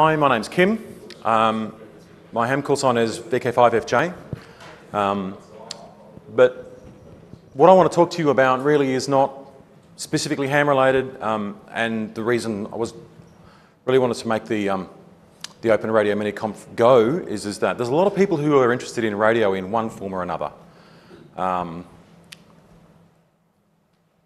Hi, my name's Kim. Um, my ham call sign is VK5FJ. Um, but what I want to talk to you about really is not specifically ham related, um, and the reason I was really wanted to make the um, the Open Radio Mini Conf go is, is that there's a lot of people who are interested in radio in one form or another. Um,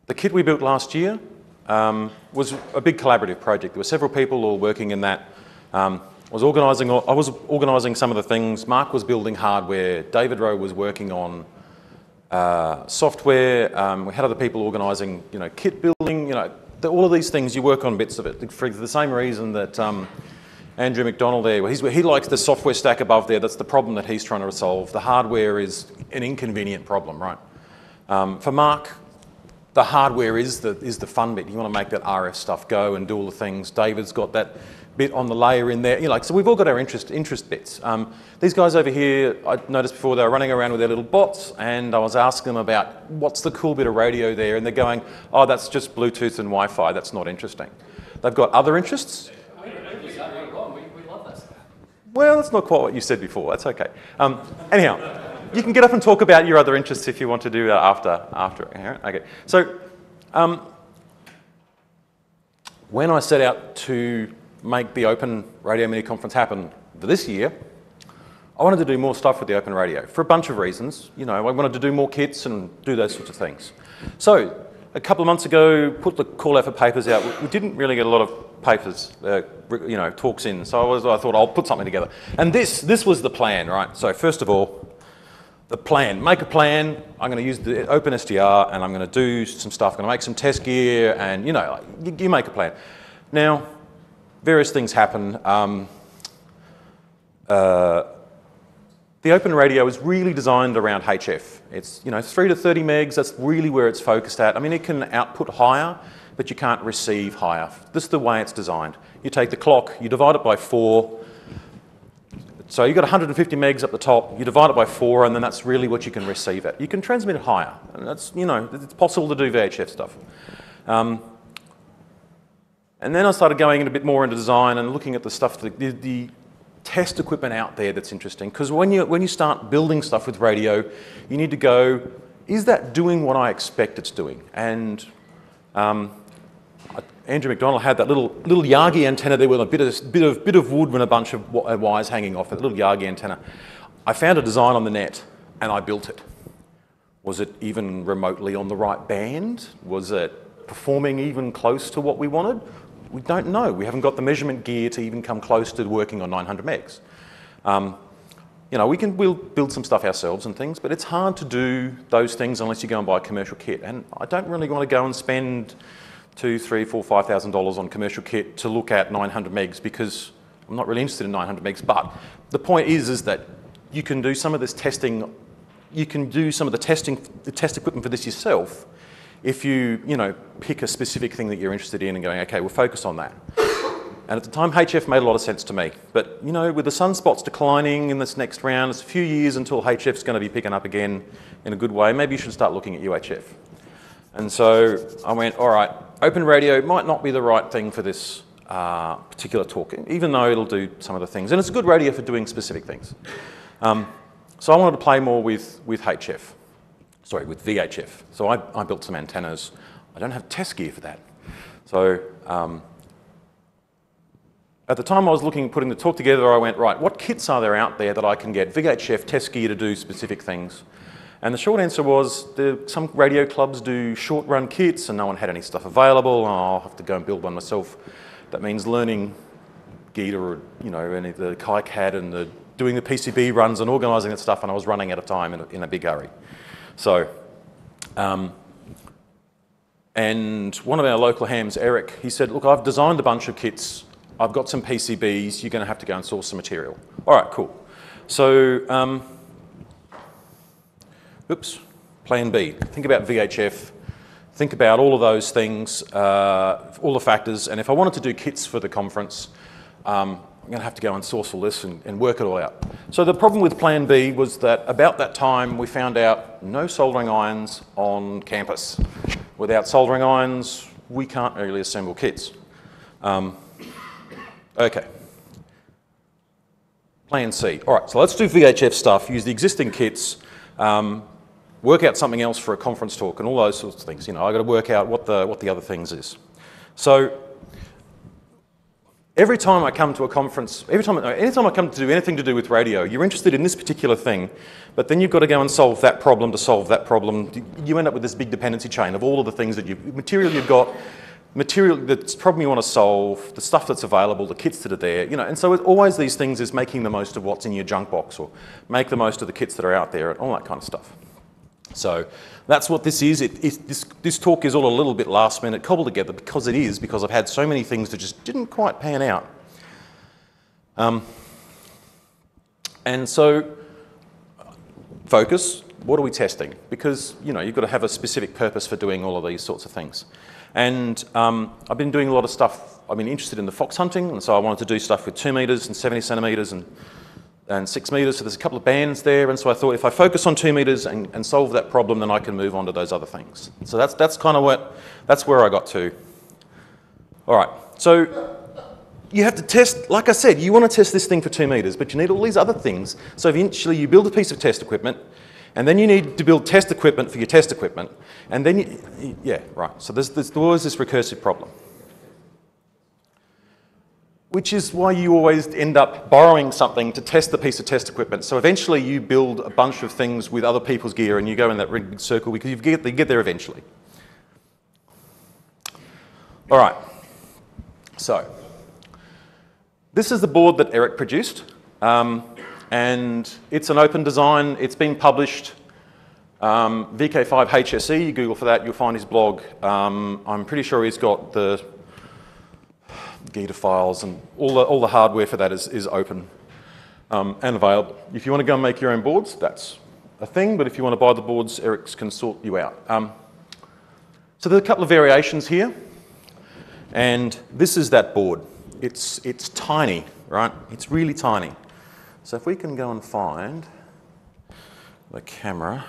the kit we built last year um, was a big collaborative project. There were several people all working in that. Um, I was organising. I was organising some of the things. Mark was building hardware. David Rowe was working on uh, software. Um, we had other people organising, you know, kit building. You know, the, all of these things. You work on bits of it for the same reason that um, Andrew McDonald there. he likes the software stack above there. That's the problem that he's trying to resolve. The hardware is an inconvenient problem, right? Um, for Mark, the hardware is the, is the fun bit. You want to make that RF stuff go and do all the things. David's got that bit on the layer in there. You know, like, so we've all got our interest, interest bits. Um, these guys over here, I noticed before they were running around with their little bots and I was asking them about what's the cool bit of radio there and they're going, oh, that's just Bluetooth and Wi-Fi, that's not interesting. They've got other interests. Well, that's not quite what you said before, that's okay. Um, anyhow, you can get up and talk about your other interests if you want to do that after. after. Okay. So, um, when I set out to make the Open Radio Mini Conference happen for this year, I wanted to do more stuff with the Open Radio for a bunch of reasons. You know, I wanted to do more kits and do those sorts of things. So, a couple of months ago, put the call out for papers out. We didn't really get a lot of papers, uh, you know, talks in. So I, was, I thought I'll put something together. And this, this was the plan, right? So first of all, the plan. Make a plan. I'm going to use the OpenSDR and I'm going to do some stuff. I'm going to make some test gear and, you know, you, you make a plan. Now, various things happen. Um, uh, the open radio is really designed around HF. It's, you know, 3 to 30 megs, that's really where it's focused at. I mean, it can output higher, but you can't receive higher. This is the way it's designed. You take the clock, you divide it by 4, so you've got 150 megs up the top, you divide it by four, and then that's really what you can receive it. You can transmit it higher, and that's, you know, it's possible to do VHF stuff. Um, and then I started going a bit more into design and looking at the stuff, the, the, the test equipment out there that's interesting. Because when you, when you start building stuff with radio, you need to go, is that doing what I expect it's doing? And um, Andrew McDonald had that little, little Yagi antenna there with a bit of, bit, of, bit of wood and a bunch of uh, wires hanging off it, a little Yagi antenna. I found a design on the net and I built it. Was it even remotely on the right band? Was it performing even close to what we wanted? We don't know. We haven't got the measurement gear to even come close to working on 900 megs. Um, you know, we can we'll build some stuff ourselves and things, but it's hard to do those things unless you go and buy a commercial kit. And I don't really want to go and spend two, three, four, five thousand dollars on commercial kit to look at 900 megs because I'm not really interested in 900 megs. But the point is, is that you can do some of this testing. You can do some of the testing, the test equipment for this yourself, if you, you know, pick a specific thing that you're interested in and going, okay, we'll focus on that. And at the time, HF made a lot of sense to me. But, you know, with the sunspots declining in this next round, it's a few years until HF's going to be picking up again in a good way. Maybe you should start looking at UHF. And so I went, all right, open radio might not be the right thing for this uh, particular talk, even though it'll do some of the things. And it's a good radio for doing specific things. Um, so I wanted to play more with, with HF, sorry, with VHF. So I, I built some antennas. I don't have test gear for that. So um, at the time I was looking, putting the talk together, I went, right, what kits are there out there that I can get VHF test gear to do specific things? And the short answer was the, some radio clubs do short run kits and no one had any stuff available. Oh, I'll have to go and build one myself. That means learning gEDA or, you know, any the KiCad and the, doing the PCB runs and organising that stuff and I was running out of time in a, in a big hurry. So, um, and one of our local hams, Eric, he said, look, I've designed a bunch of kits. I've got some PCBs. You're going to have to go and source some material. All right, cool. So um, oops, plan B. Think about VHF, think about all of those things, uh, all the factors, and if I wanted to do kits for the conference, um, I'm going to have to go and source all this and, and, work it all out. So the problem with Plan B was that about that time we found out no soldering irons on campus. Without soldering irons, we can't really assemble kits. Um, okay. Plan C. All right, so let's do VHF stuff, use the existing kits, um, work out something else for a conference talk and all those sorts of things. You know, I've got to work out what the, what the other things is. So every time I come to a conference, every time, anytime I come to do anything to do with radio, you're interested in this particular thing, but then you've got to go and solve that problem to solve that problem. You end up with this big dependency chain of all of the things that you, material you've got, material that's problem you want to solve, the stuff that's available, the kits that are there, you know, and so always these things is making the most of what's in your junk box or make the most of the kits that are out there and all that kind of stuff. So that's what this is. It, it, this, this talk is all a little bit last minute cobbled together because it is, because I've had so many things that just didn't quite pan out. Um, and so focus, what are we testing? Because, you know, you've got to have a specific purpose for doing all of these sorts of things. And um, I've been doing a lot of stuff, I've been interested in the fox hunting, and so I wanted to do stuff with two metres and 70 centimetres and, and six metres, so there's a couple of bands there, and so I thought if I focus on two metres and, and solve that problem, then I can move on to those other things. So that's, that's kind of what, that's where I got to. All right, so you have to test, like I said, you want to test this thing for two metres, but you need all these other things. So eventually you build a piece of test equipment, and then you need to build test equipment for your test equipment. And then, you, yeah, right. So there's, there's always this recursive problem. Which is why you always end up borrowing something to test the piece of test equipment. So eventually you build a bunch of things with other people's gear and you go in that big circle because you get, you get there eventually. All right. So this is the board that Eric produced. Um, and it's an open design. It's been published. Um, VK5 HSE, you Google for that, you'll find his blog. Um, I'm pretty sure he's got the gEDA files and all the, all the hardware for that is, is open um, and available. If you want to go and make your own boards, that's a thing, but if you want to buy the boards, Eric's can sort you out. Um, so there's a couple of variations here, and this is that board. It's, it's tiny, right? It's really tiny. So if we can go and find the camera,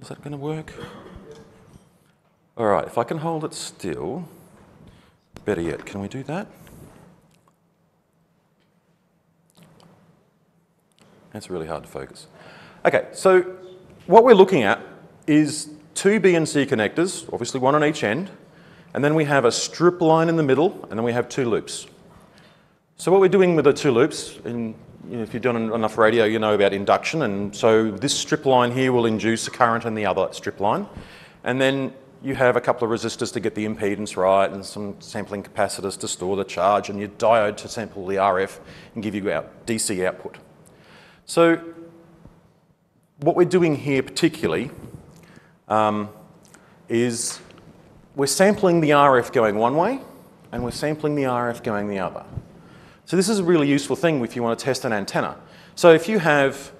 is that going to work? All right, if I can hold it still, better yet, can we do that? That's really hard to focus. Okay, so what we're looking at is two BNC connectors, obviously one on each end, and then we have a strip line in the middle, and then we have two loops. So what we're doing with the two loops, in you know, if you've done enough radio, you know about induction. And so this strip line here will induce a current in the other strip line. And then you have a couple of resistors to get the impedance right and some sampling capacitors to store the charge and your diode to sample the RF and give you out DC output. So what we're doing here particularly um, is we're sampling the RF going one way and we're sampling the RF going the other. So this is a really useful thing if you want to test an antenna. So if you have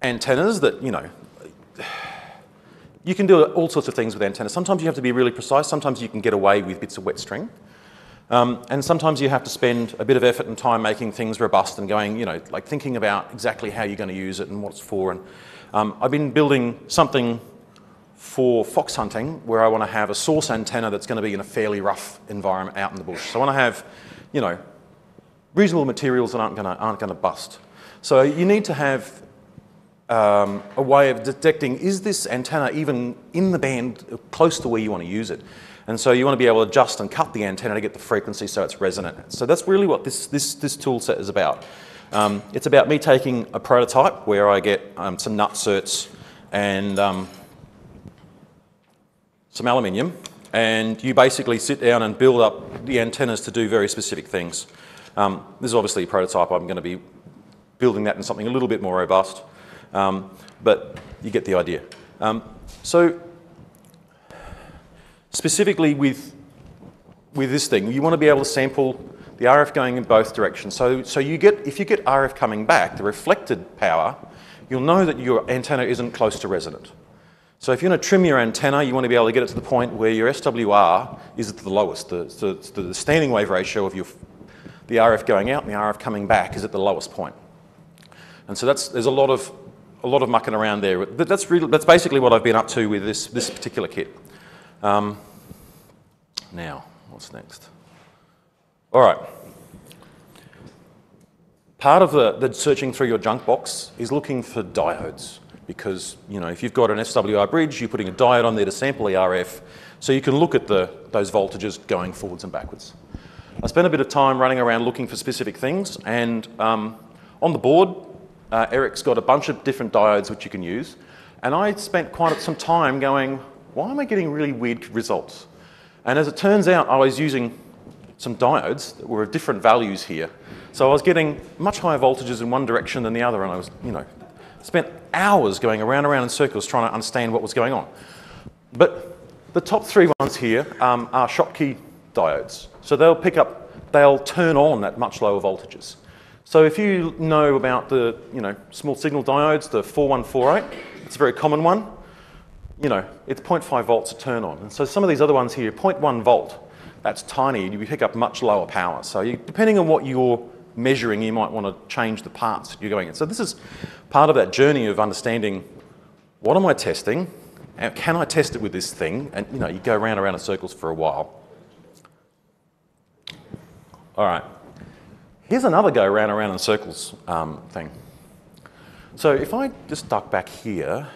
antennas that, you know, you can do all sorts of things with antennas. Sometimes you have to be really precise. Sometimes you can get away with bits of wet string. Um, and sometimes you have to spend a bit of effort and time making things robust and going, you know, like thinking about exactly how you're going to use it and what it's for. And um, I've been building something for fox hunting where I want to have a source antenna that's going to be in a fairly rough environment out in the bush. So I want to have you know, reasonable materials that aren't going to, aren't going to bust. So you need to have um, a way of detecting, is this antenna even in the band close to where you want to use it? And so you want to be able to adjust and cut the antenna to get the frequency so it's resonant. So that's really what this, this, this tool set is about. Um, it's about me taking a prototype where I get um, some nutserts and um, some aluminium and you basically sit down and build up the antennas to do very specific things. Um, this is obviously a prototype. I'm going to be building that in something a little bit more robust, um, but you get the idea. Um, so specifically with, with this thing, you want to be able to sample the RF going in both directions. So, so you get, if you get RF coming back, the reflected power, you'll know that your antenna isn't close to resonant. So if you want to trim your antenna, you want to be able to get it to the point where your SWR is at the lowest. The, the, the standing wave ratio of your, the RF going out and the RF coming back is at the lowest point. And so that's, there's a lot of, a lot of mucking around there. That's, really, that's basically what I've been up to with this, this particular kit. Um, now, what's next? All right. part of the, the searching through your junk box is looking for diodes because you know if you've got an SWR bridge, you're putting a diode on there to sample the RF, so you can look at the, those voltages going forwards and backwards. I spent a bit of time running around looking for specific things, and um, on the board, uh, Eric's got a bunch of different diodes which you can use, and I spent quite some time going, why am I getting really weird results? And as it turns out, I was using some diodes that were of different values here. So I was getting much higher voltages in one direction than the other, and I was, you know, spent hours going around and around in circles trying to understand what was going on. But the top three ones here um, are Schottky diodes. So they'll pick up, they'll turn on at much lower voltages. So if you know about the, you know, small signal diodes, the 4148, it's a very common one. You know, it's 0.5 volts to turn on. And so some of these other ones here, 0.1 volt, that's tiny, you pick up much lower power. So you, depending on what you're measuring, you might want to change the parts you're going in. So this is part of that journey of understanding what am I testing? Can I test it with this thing? And you know, you go round and round in circles for a while. All right. Here's another go round and round in circles um, thing. So if I just duck back here,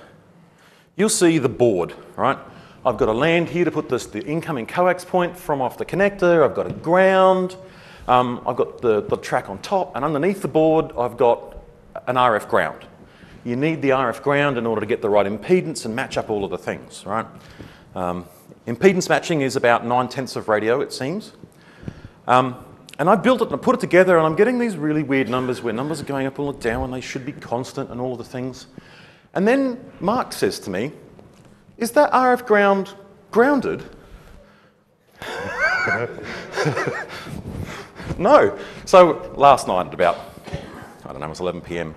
you'll see the board, right? I've got a land here to put this, the incoming coax point from off the connector. I've got a ground. Um, I've got the, the track on top. And underneath the board, I've got an RF ground. You need the RF ground in order to get the right impedance and match up all of the things, right? Um, impedance matching is about nine-tenths of radio, it seems. Um, and I built it and I put it together and I'm getting these really weird numbers where numbers are going up and down and they should be constant and all of the things. And then Mark says to me, is that RF ground grounded? no. So last night at about, I don't know, it was 11 p.m.,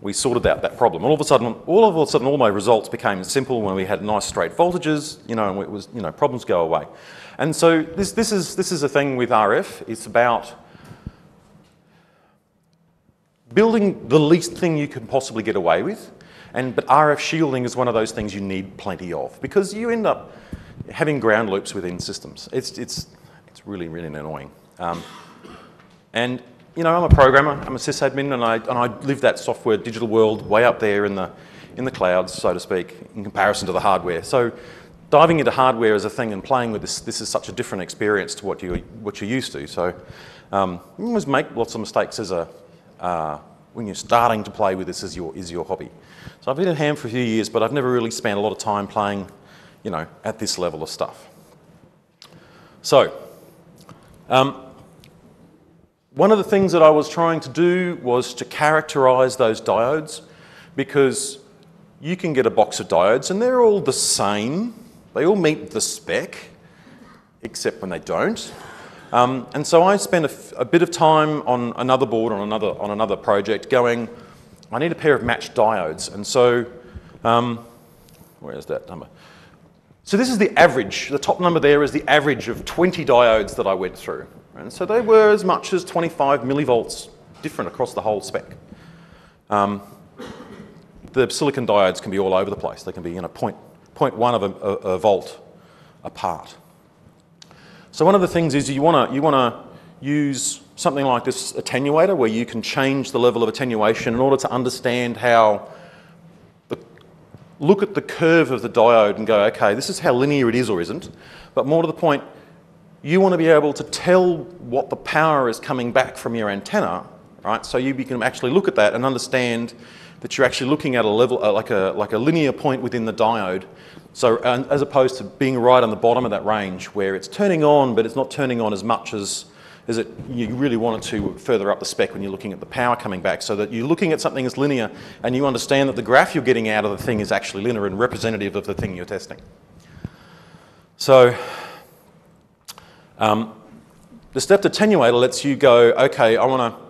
we sorted out that problem. All of a sudden, all of a sudden, all my results became simple when we had nice straight voltages, you know, and it was, you know, problems go away. And so this, this, is, this is a thing with RF. It's about building the least thing you can possibly get away with and, but RF shielding is one of those things you need plenty of because you end up having ground loops within systems. It's, it's, it's really, really annoying. Um, and, you know, I'm a programmer, I'm a sysadmin, and I, and I live that software digital world way up there in the, in the clouds, so to speak, in comparison to the hardware. So diving into hardware as a thing and playing with this, this is such a different experience to what, you, what you're used to. So um, you always make lots of mistakes as a, uh, when you're starting to play with this as your, is your hobby. So I've been at Ham for a few years, but I've never really spent a lot of time playing, you know, at this level of stuff. So, um, one of the things that I was trying to do was to characterize those diodes because you can get a box of diodes and they're all the same. They all meet the spec, except when they don't. Um, and so I spent a, bit of time on another board, on another, on another project, going, I need a pair of matched diodes. And so, um, where is that number? So this is the average. The top number there is the average of 20 diodes that I went through. And so they were as much as 25 millivolts different across the whole spec. Um, the silicon diodes can be all over the place. They can be you know, point, point 0.1 of a, a, a volt apart. So one of the things is you want to you want to use something like this attenuator where you can change the level of attenuation in order to understand how the, look at the curve of the diode and go, okay, this is how linear it is or isn't. But more to the point, you want to be able to tell what the power is coming back from your antenna, right? So you can actually look at that and understand that you're actually looking at a level, uh, like, a, like a linear point within the diode. So as opposed to being right on the bottom of that range where it's turning on, but it's not turning on as much as is that you really want it to further up the spec when you're looking at the power coming back so that you're looking at something as linear and you understand that the graph you're getting out of the thing is actually linear and representative of the thing you're testing. So um, the stepped attenuator lets you go, okay, I want to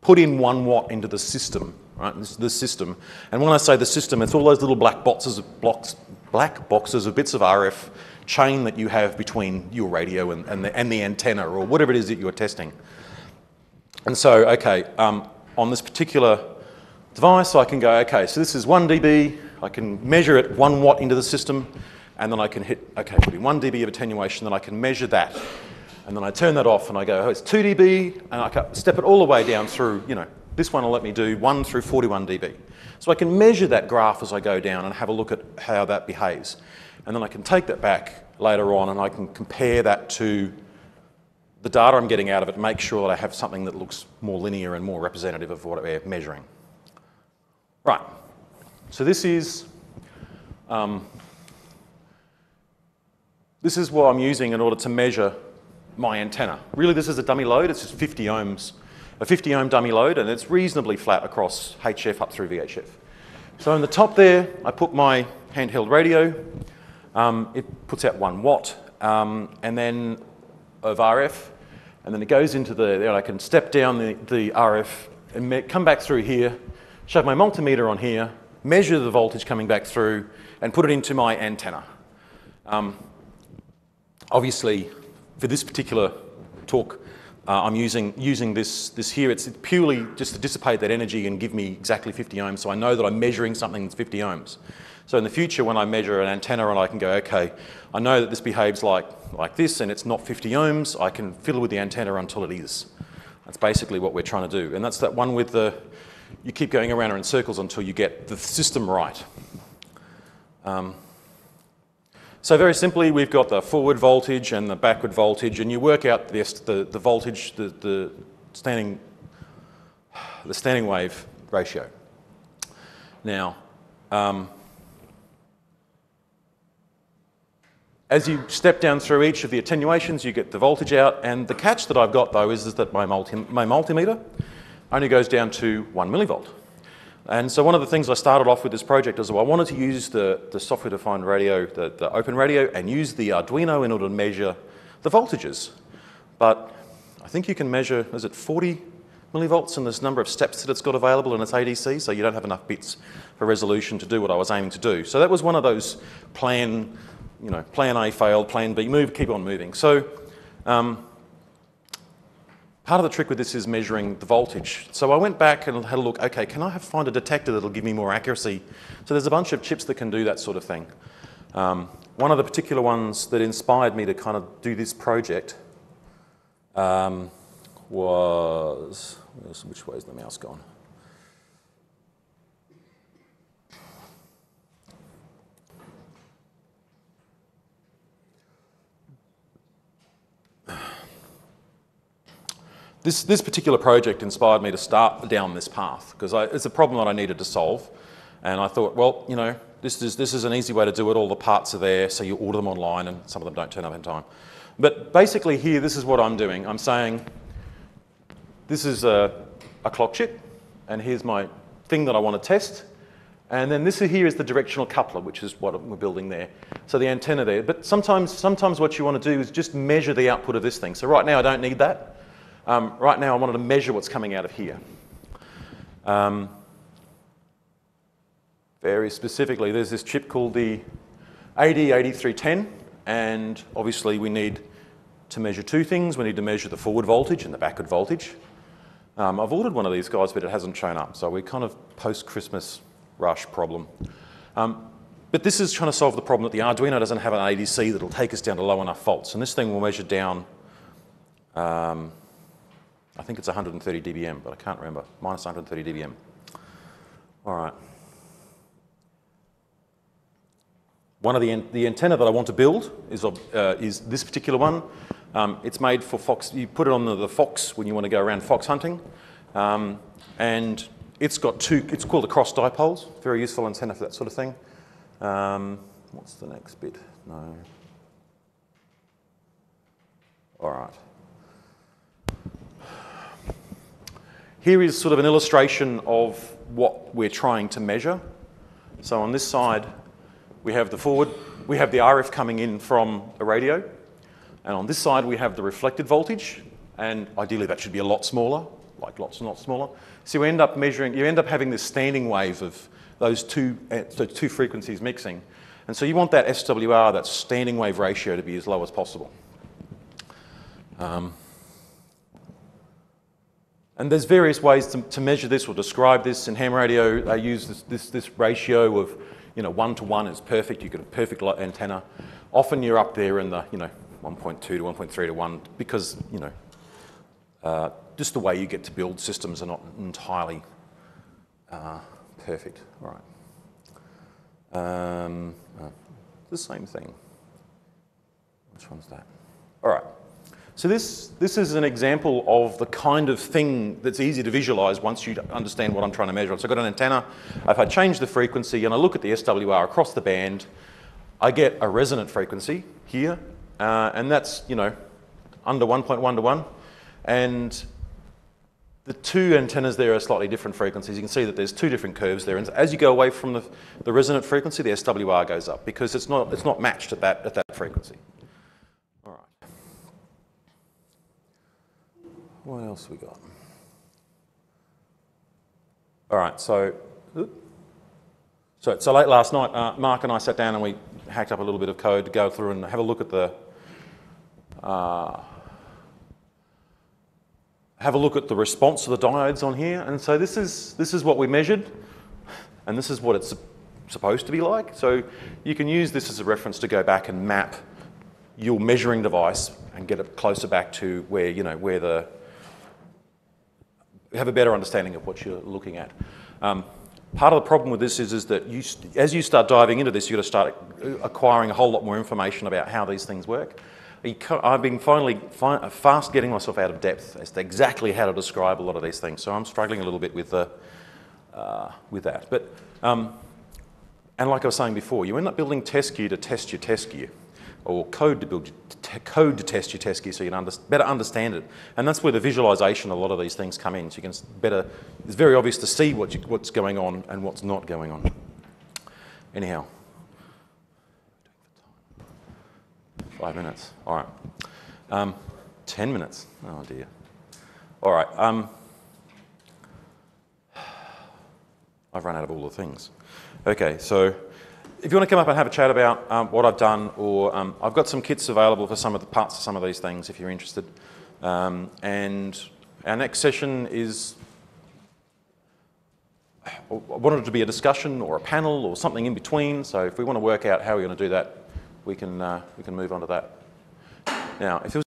put in one watt into the system, right? This system. And when I say the system, it's all those little black boxes, blocks, black boxes of bits of RF chain that you have between your radio and, and, the, and the antenna or whatever it is that you're testing. And so, okay, um, on this particular device, I can go, okay, so this is 1 dB, I can measure it 1 watt into the system, and then I can hit, okay, put in 1 dB of attenuation, then I can measure that. And then I turn that off and I go, oh, it's 2 dB, and I can step it all the way down through, you know, this one will let me do 1 through 41 dB. So I can measure that graph as I go down and have a look at how that behaves. And then I can take that back later on and I can compare that to the data I'm getting out of it, make sure that I have something that looks more linear and more representative of what we're measuring. Right, so this is um, this is what I'm using in order to measure my antenna. Really, this is a dummy load. It's just 50 ohms, a 50 ohm dummy load, and it's reasonably flat across HF up through VHF. So in the top there, I put my handheld radio. Um, it puts out one watt, um, and then of RF, and then it goes into the, there I can step down the, the RF and come back through here, shove my multimeter on here, measure the voltage coming back through, and put it into my antenna. Um, obviously, for this particular talk, uh, I'm using, using this, this here. It's purely just to dissipate that energy and give me exactly 50 ohms, so I know that I'm measuring something that's 50 ohms. So in the future, when I measure an antenna and I can go, okay, I know that this behaves like, like this and it's not 50 ohms, I can fiddle with the antenna until it is. That's basically what we're trying to do. And that's that one with the, you keep going around in circles until you get the system right. Um, so very simply, we've got the forward voltage and the backward voltage, and you work out the, the, the voltage, the, the, standing, the standing wave ratio. Now, um, as you step down through each of the attenuations, you get the voltage out, and the catch that I've got though is, is that my, multi, my multimeter only goes down to one millivolt. And so one of the things I started off with this project is I wanted to use the, the software-defined radio, the, the open radio, and use the Arduino in order to measure the voltages. But I think you can measure, is it 40 millivolts there's a number of steps that it's got available in its ADC, so you don't have enough bits for resolution to do what I was aiming to do. So that was one of those plan, you know, plan A failed, plan B, move, keep on moving. So um, Part of the trick with this is measuring the voltage. So I went back and had a look, okay, can I have, find a detector that'll give me more accuracy? So there's a bunch of chips that can do that sort of thing. Um, one of the particular ones that inspired me to kind of do this project um, was, which way is the mouse gone? This, this particular project inspired me to start down this path because it's a problem that I needed to solve. And I thought, well, you know, this is, this is an easy way to do it. All the parts are there, so you order them online and some of them don't turn up in time. But basically here, this is what I'm doing. I'm saying, this is a, a clock chip, and here's my thing that I want to test. And then this here is the directional coupler, which is what we're building there. So the antenna there. But sometimes, sometimes what you want to do is just measure the output of this thing. So right now I don't need that. Um, right now I wanted to measure what's coming out of here. Um, very specifically, there's this chip called the AD8310, and obviously we need to measure two things. We need to measure the forward voltage and the backward voltage. Um, I've ordered one of these guys, but it hasn't shown up, so we're kind of post-Christmas rush problem. Um, but this is trying to solve the problem that the Arduino doesn't have an ADC that'll take us down to low enough volts, and this thing will measure down um, I think it's 130 dBm, but I can't remember. Minus 130 dBm. All right. One of the, the antenna that I want to build is, uh, is this particular one. Um, it's made for fox, you put it on the, the, fox when you want to go around fox hunting. Um, and it's got two, it's called a cross dipoles, very useful antenna for that sort of thing. Um, what's the next bit? No. All right. Here is sort of an illustration of what we're trying to measure. So on this side, we have the forward, we have the RF coming in from a radio. And on this side, we have the reflected voltage. And ideally, that should be a lot smaller, like lots and lots smaller. So you end up measuring, you end up having this standing wave of those two, uh, so two frequencies mixing. And so you want that SWR, that standing wave ratio, to be as low as possible. Um, and there's various ways to, to, measure this or describe this. In ham radio, they use this, this, this ratio of, you know, one to one is perfect. You get a perfect antenna. Often you're up there in the, you know, 1.2 to 1.3 to 1 because, you know, uh, just the way you get to build systems are not entirely uh, perfect. All right. Um, uh, the same thing. Which one's that? All right. So this, this is an example of the kind of thing that's easy to visualize once you understand what I'm trying to measure. So I've got an antenna, if I change the frequency and I look at the SWR across the band, I get a resonant frequency here, uh, and that's, you know, under 1.1 to 1. And the two antennas there are slightly different frequencies. You can see that there's two different curves there. And as you go away from the, the resonant frequency, the SWR goes up because it's not, it's not matched at that, at that frequency. What else we got? All right, so, so, so late last night, uh, Mark and I sat down and we hacked up a little bit of code to go through and have a look at the, uh, have a look at the response to the diodes on here. And so this is, this is what we measured, and this is what it's supposed to be like. So you can use this as a reference to go back and map your measuring device and get it closer back to where, you know, where the, have a better understanding of what you're looking at. Um, part of the problem with this is, is that you, as you start diving into this, you've got to start acquiring a whole lot more information about how these things work. I've been finally fast getting myself out of depth as to exactly how to describe a lot of these things, so I'm struggling a little bit with, the, uh, with that. But, um, and like I was saying before, you end up building test gear to test your test gear or code to build code to test your test gear so you can under, better understand it. And that's where the visualization, a lot of these things come in. So you can better, it's very obvious to see what you, what's going on and what's not going on. Anyhow, five minutes. All right. Um, 10 minutes. Oh dear. All right. Um, I've run out of all the things. Okay, so if you want to come up and have a chat about um, what I've done, or um, I've got some kits available for some of the parts of some of these things if you're interested. Um, and our next session is, I wanted it to be a discussion or a panel or something in between. So if we want to work out how we're going to do that, we can, uh, we can move on to that. Now, if there was